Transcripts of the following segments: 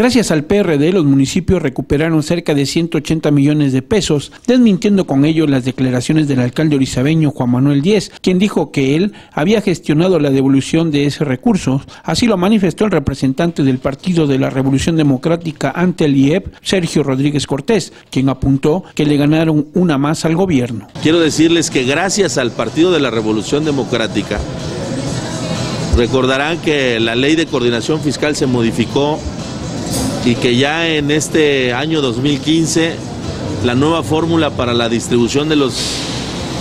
Gracias al PRD, los municipios recuperaron cerca de 180 millones de pesos, desmintiendo con ello las declaraciones del alcalde orizabeño Juan Manuel Díez, quien dijo que él había gestionado la devolución de ese recurso. Así lo manifestó el representante del Partido de la Revolución Democrática ante el IEP, Sergio Rodríguez Cortés, quien apuntó que le ganaron una más al gobierno. Quiero decirles que gracias al Partido de la Revolución Democrática, recordarán que la ley de coordinación fiscal se modificó y que ya en este año 2015 la nueva fórmula para la distribución de los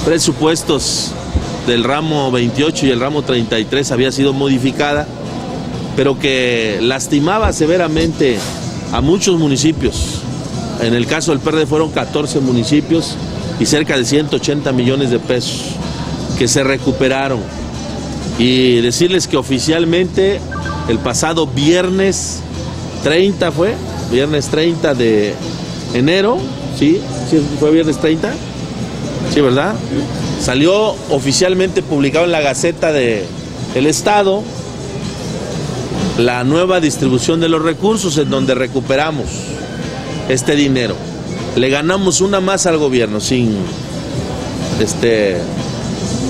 presupuestos del ramo 28 y el ramo 33 había sido modificada, pero que lastimaba severamente a muchos municipios. En el caso del PRD fueron 14 municipios y cerca de 180 millones de pesos que se recuperaron. Y decirles que oficialmente el pasado viernes 30 fue, viernes 30 de enero, ¿sí? ¿Sí fue viernes 30? Sí, ¿verdad? Salió oficialmente publicado en la Gaceta de Estado la nueva distribución de los recursos en donde recuperamos este dinero. Le ganamos una más al gobierno sin este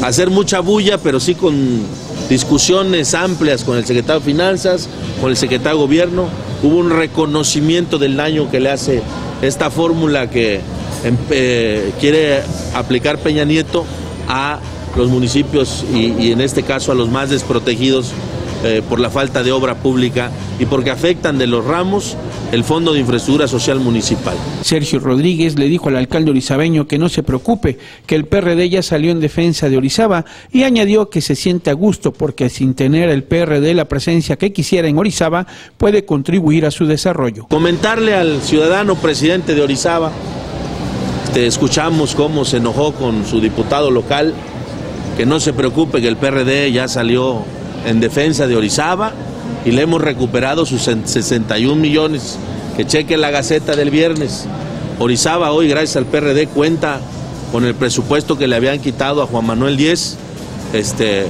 hacer mucha bulla, pero sí con discusiones amplias con el secretario de Finanzas, con el secretario de Gobierno. Hubo un reconocimiento del daño que le hace esta fórmula que em, eh, quiere aplicar Peña Nieto a los municipios y, en este caso a los más desprotegidos eh, por la falta de obra pública y porque afectan de los ramos el Fondo de Infraestructura Social Municipal. Sergio Rodríguez le dijo al alcalde orizabeño que no se preocupe, que el PRD ya salió en defensa de Orizaba y añadió que se siente a gusto porque sin tener el PRD la presencia que quisiera en Orizaba puede contribuir a su desarrollo. Comentarle al ciudadano presidente de Orizaba, te escuchamos cómo se enojó con su diputado local, que no se preocupe que el PRD ya salió en defensa de Orizaba y le hemos recuperado sus 61 millones. Que cheque la Gaceta del viernes. Orizaba hoy, gracias al PRD, cuenta con el presupuesto que le habían quitado a Juan Manuel Díez. Este,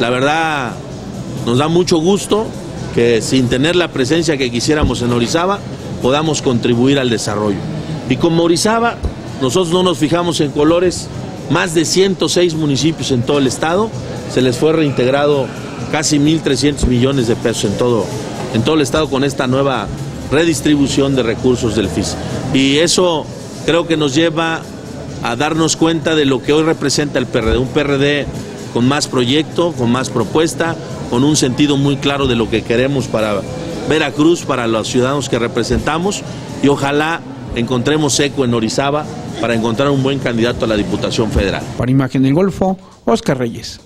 la verdad, nos da mucho gusto que sin tener la presencia que quisiéramos en Orizaba, podamos contribuir al desarrollo. Y como Orizaba, nosotros no nos fijamos en colores, más de 106 municipios en todo el estado, se les fue reintegrado casi 1.300 millones de pesos en todo, en todo el estado con esta nueva redistribución de recursos del FIS. Y eso creo que nos lleva a darnos cuenta de lo que hoy representa el PRD, un PRD con más proyecto, con más propuesta, con un sentido muy claro de lo que queremos para Veracruz, para los ciudadanos que representamos y ojalá encontremos eco en Orizaba para encontrar un buen candidato a la Diputación Federal. Para Imagen del Golfo, Oscar Reyes.